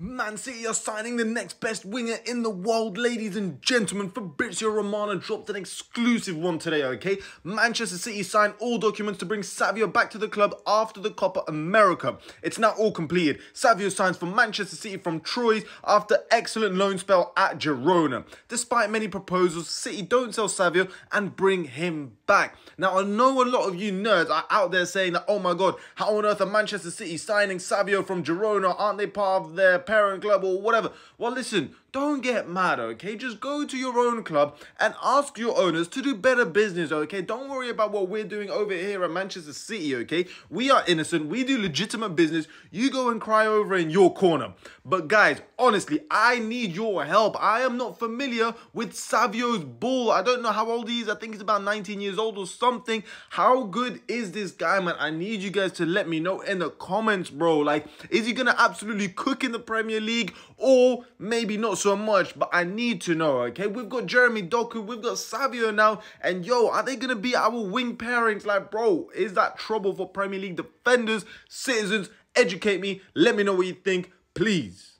Mm. Man City are signing the next best winger in the world, ladies and gentlemen. Fabrizio Romano dropped an exclusive one today, okay? Manchester City signed all documents to bring Savio back to the club after the Copa America. It's now all completed. Savio signs for Manchester City from Troyes after excellent loan spell at Girona. Despite many proposals, City don't sell Savio and bring him back. Now, I know a lot of you nerds are out there saying that, oh my god, how on earth are Manchester City signing Savio from Girona? Aren't they part of their parent club or whatever. Well, listen, don't get mad, okay? Just go to your own club and ask your owners to do better business, okay? Don't worry about what we're doing over here at Manchester City, okay? We are innocent. We do legitimate business. You go and cry over in your corner. But guys, honestly, I need your help. I am not familiar with Savio's ball. I don't know how old he is. I think he's about 19 years old or something. How good is this guy, man? I need you guys to let me know in the comments, bro. Like, is he going to absolutely cook in the Premier League or maybe not so much, but I need to know, okay? We've got Jeremy Doku, we've got Savio now, and yo, are they going to be our wing pairings? Like, bro, is that trouble for Premier League defenders, citizens? Educate me, let me know what you think, please.